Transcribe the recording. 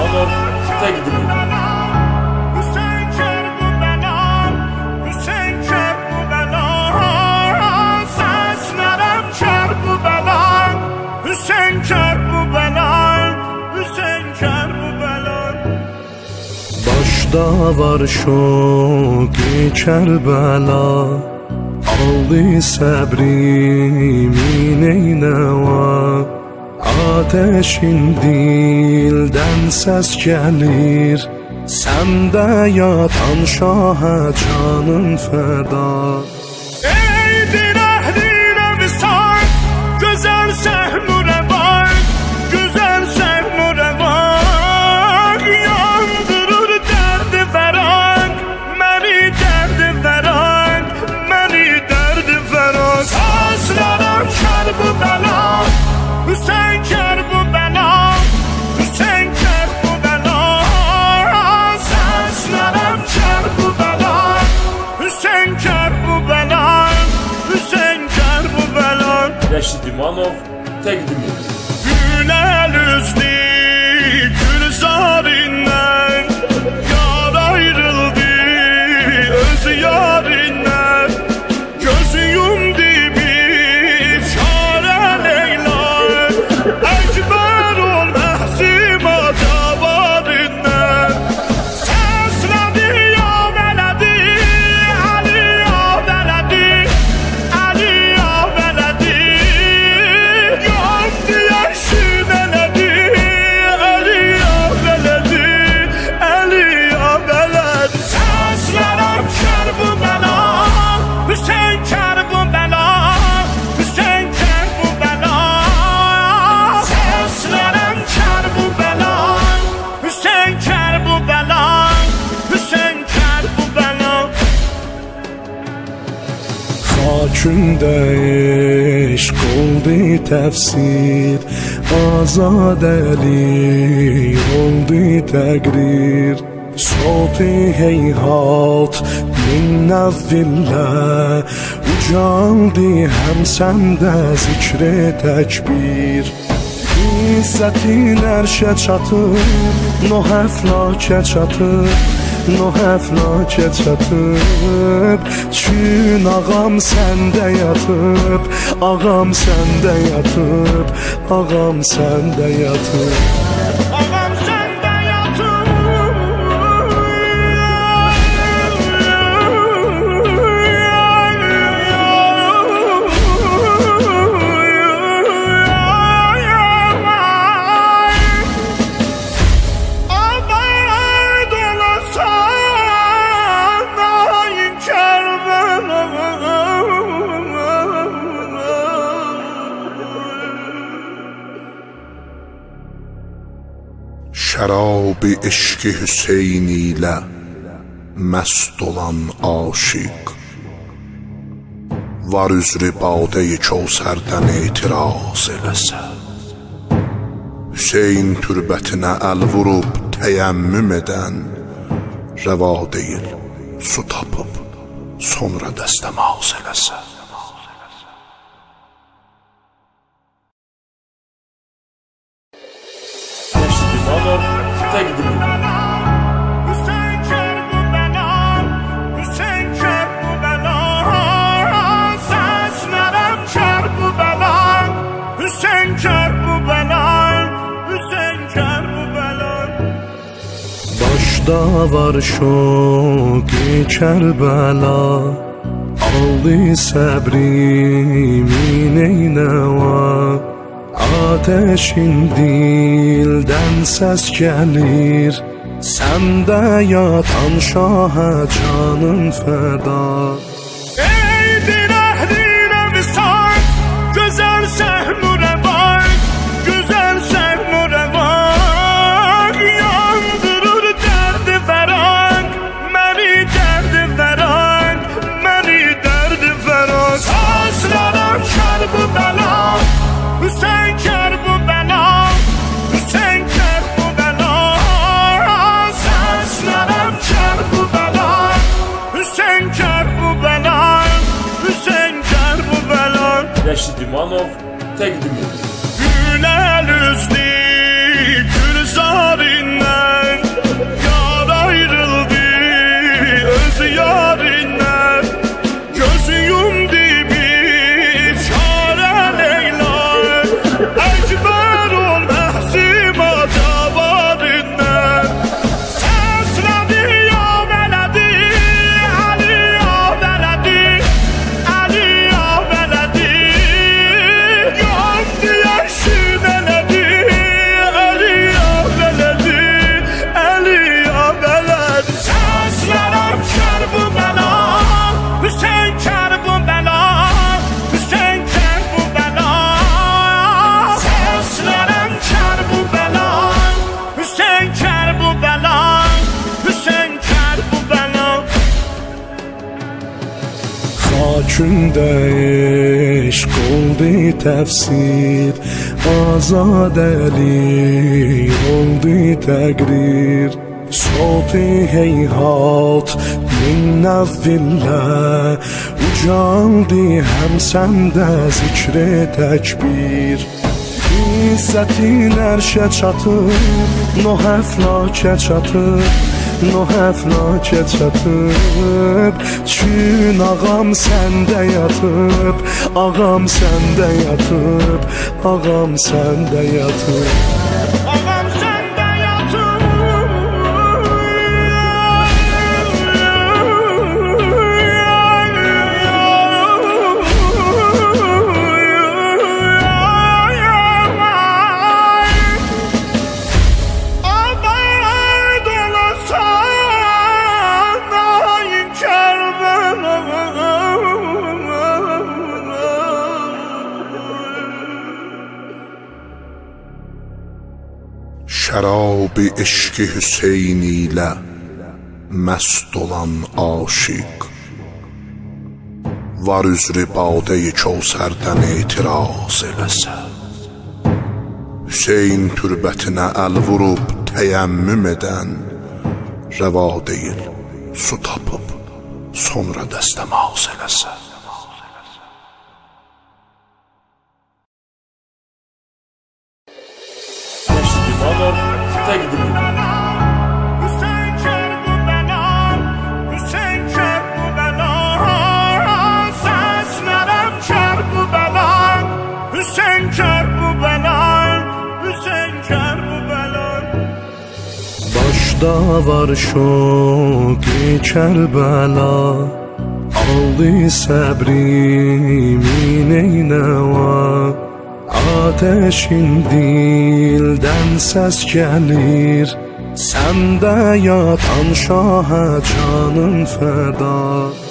Sonra kıta gidiliyor. Başda var şu geçer bela Aldı sebrimi neyle var. Ateşin dildən səs gəlir Səndə yatan şahə canın fəda Шедиманов. Take the music. Xakündə eşq oldu təfsir Azadəli oldu təqrir Soti heyhat min nəvvillə Ucaldı həm səndə zikri təkbir. İzzətin ərşə çatır Noh əflakə çatır Noh əflakə çatıb Çün ağam səndə yatıb Ağam səndə yatıb Ağam səndə yatıb Şərab eşq Hüseyn ilə məst olan aşiq Var üzrü badə-i Kəvsərdən etiraz eləsə Hüseyn türbətinə əl vurub təyəmmüm edən Rəva deyil, su tapıb sonra dəstəmaz eləsə Başda var şoki Kərbəla Aldı səbrimin eynəva Ateşin dildən səs gəlir Səndə yatan şahə canın fəda Eşi Dimanov, Tek Dimov. Kökündə eşq oldu təfsir Azadəlik oldu təqrir Sotu heyhat min nəvvillə Ucaldı həm səndə zikri təkbir İzzətin ərşə çatır Noh əflakə çatır Noh əflakə çatıb Çün ağam səndə yatıb Ağam səndə yatıb Ağam səndə yatıb şərab eşqi Hüseyn ilə məst olan aşiq var üzrü badə-i Kəvsərdən etiraz eləsə Hüseyn türbətinə əl vurub təyəmmüm edən rəva deyil su tapıb sonra dəstəmaz eləsə Haçla gidilir. Başda var şu geçer bela Aldı sebrimi neyle var Ateşin dildən səs gəlir Səndə yatan şahə canın fəda